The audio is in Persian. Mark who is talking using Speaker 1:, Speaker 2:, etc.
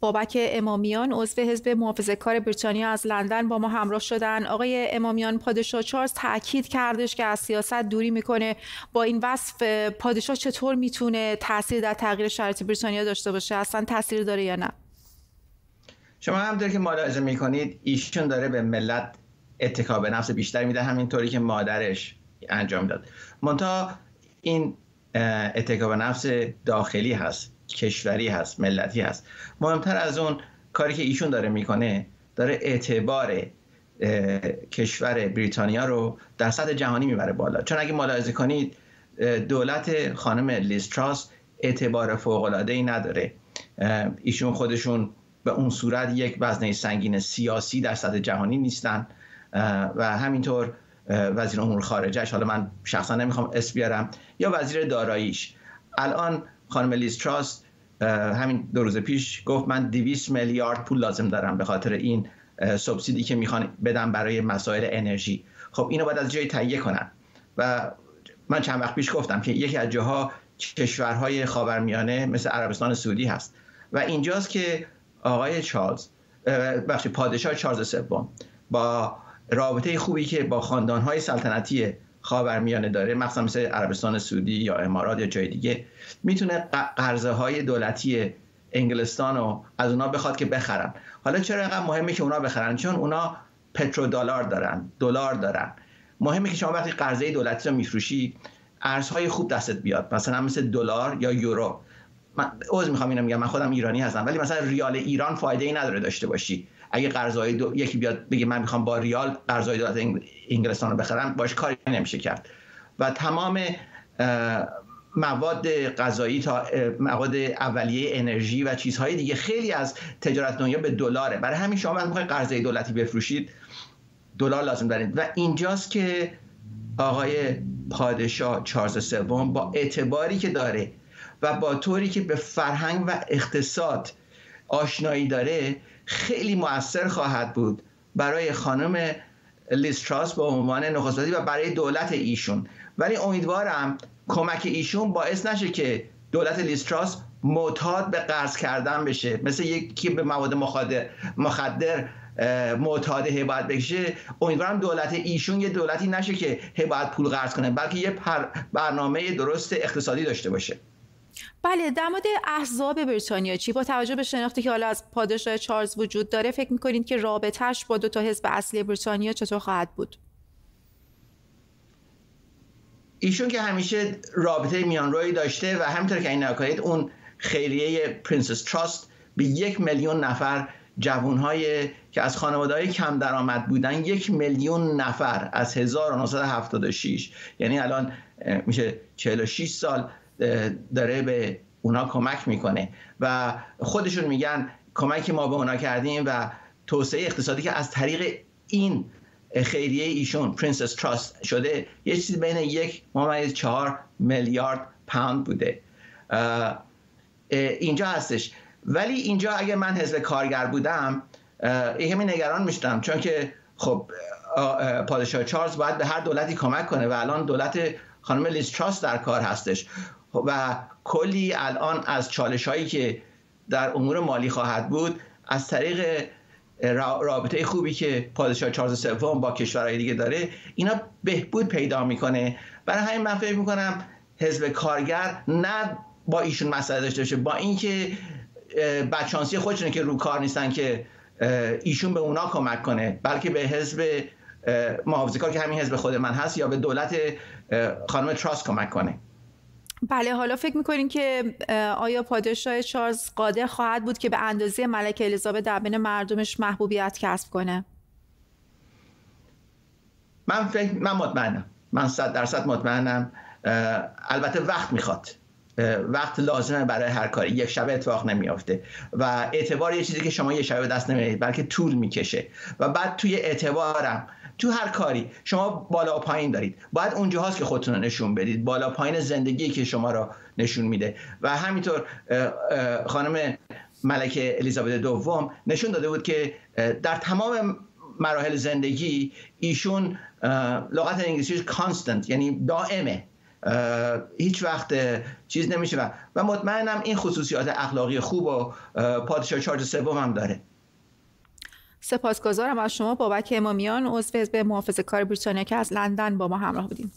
Speaker 1: بابک امامیان عضو حزب محافظه کار بریتانیا از لندن با ما همراه شدن. آقای امامیان پادشاه چارلز تاکید کردش که از سیاست دوری می‌کنه. با این وصف پادشاه چطور می‌تونه تاثیر در تغییر شرایط بریتانیا داشته باشه؟ اصلا تاثیر داره یا نه؟
Speaker 2: شما همونطور که ملاحظه می‌کنید ایشون داره به ملت اتکا به نفس بیشتر میده همینطوری که مادرش انجام داد. منتها این اتکا به نفس داخلی هست. کشوری هست ملتی هست. مهمتر از اون کاری که ایشون داره می‌کنه داره اعتبار کشور بریتانیا رو در سطح جهانی می‌بره بالا. چون اگه ملاحظه کنید دولت خانم لیستراس اعتبار فوق العاده ای نداره ایشون خودشون به اون صورت یک وزنه سنگین سیاسی در سطح جهانی نیستن. و همینطور وزیر امور خارجش حالا من شخصا نمی‌خوام اسم بیارم یا وزیر داراییش. الان خانم لیز تراست همین دو روز پیش گفت من 200 میلیارد پول لازم دارم به خاطر این سوبسیدی که می‌خوان بدم برای مسائل انرژی. خب اینو باید از جای تهیه کنن. و من چند وقت پیش گفتم که یکی از جاها کشورهای خاورمیانه مثل عربستان سعودی هست. و اینجاست که آقای چارلز بخش پادشاه چارلز سوم با رابطه خوبی که با خاندانهای سلطنتی خاورمیانه داره مثلا مثل عربستان سعودی یا امارات یا جای دیگه می‌تونه قرضه های دولتی انگلستان رو از اونا بخواد که بخرن. حالا چرا اینقدر مهمه که اونا بخرن؟ چون اونا پترودلار دارن دلار دارن. مهمه که شما وقتی قرضه دولتی رو میفروشی ارزهای خوب دستت بیاد. مثلا مثل دلار یا یورو. من عذر می‌خوام اینو میگم من خودم ایرانی هستم ولی مثلا ریال ایران فایده ای نداره داشته باشی. اگه قرضای دو... یکی بیاد بگه من می‌خوام با ریال قرضای دولت انگلستان رو بخرم باش کاری نمیشه کرد. و تمام مواد غذایی تا مواد اولیه انرژی و چیزهای دیگه خیلی از تجارت دنیا به دلاره. برای همین شما وقتی می‌خواید قرضه دولتی بفروشید دلار لازم دارید. و اینجاست که آقای پادشاه چارلز سوم با اعتباری که داره و با طوری که به فرهنگ و اقتصاد آشنایی داره خیلی موثر خواهد بود برای خانم لیستراس به عنوان نخست و برای دولت ایشون. ولی امیدوارم کمک ایشون باعث نشه که دولت لیستراس معتاد به قرض کردن بشه. مثل یکی به مواد مخدر, مخدر معتاد حبایت بشه امیدوارم دولت ایشون یه دولتی نشه که هی بیاد پول قرض کنه بلکه یه برنامه درست اقتصادی داشته باشه.
Speaker 1: بله در مورد احزاب بریتانیا چی؟ با توجه به شناختی که حالا از پادشاه چارلز وجود داره فکر می‌کنید که رابطهش با دو تا حزب اصلی بریتانیا چطور خواهد بود؟
Speaker 2: ایشون که همیشه رابطه میانروی داشته و همینطور که این نکنید اون خیریه Prince's Trust به یک میلیون نفر جوانهای که از خانواده کم درآمد بودن یک میلیون نفر از 1976 یعنی الان میشه 46 سال داره به اونا کمک می‌کنه و خودشون میگن کمکی ما به اونا کردیم و توسعه اقتصادی که از طریق این خیریه ایشون Prince's Trust شده یه چیزی بین یک ممیز چهار میلیارد پوند بوده. اینجا هستش. ولی اینجا اگر من حزب کارگر بودم همین نگران می‌شدم. چون که خب پادشاه چارلز باید به هر دولتی کمک کنه و الان دولت خانم لیز تراست در کار هستش. و کلی الان از چالش هایی که در امور مالی خواهد بود از طریق رابطه خوبی که پادشاه چارلز سوم با کشورهای دیگه داره اینا بهبود پیدا می‌کنه. برای همین من فکر می‌کنم حزب کارگر نه با ایشون مسئله داشته باشه با اینکه بچانسی خودشونه که رو کار نیستن که ایشون به اونا کمک کنه بلکه به حزب محافظه کار که همین حزب خود من هست یا به دولت خانم تراست کمک کنه.
Speaker 1: بله حالا فکر می‌کنین که آیا پادشاه چارلز قادر خواهد بود که به اندازه ملکه الیزابت در بین مردمش محبوبیت کسب کنه؟
Speaker 2: من فکر من مطمئنم. من صد درصد مطمئنم. البته وقت می‌خواد. وقت لازمه برای هر کاری. یک شب اتفاق نمیافته. و اعتبار یه چیزی که شما یه شبه دست نمیارید بلکه طول می‌کشه. و بعد توی اعتبارم تو هر کاری. شما بالا و پایین دارید. باید اونجا هاست که خودتون رو نشون بدید. بالا پایین زندگی که شما را نشون میده. و همینطور خانم ملکه الیزابت دوم نشون داده بود که در تمام مراحل زندگی ایشون لغت انگلیسیش کانستنت یعنی دائمه. هیچ وقت چیز نمیشه. و مطمئنم این خصوصیات اخلاقی خوب و پادشاه چارج سوم هم داره.
Speaker 1: سپاسگزارم از شما بابک امامیان عضو حزب محافظه کار بریتانیا که از لندن با ما همراه بودیم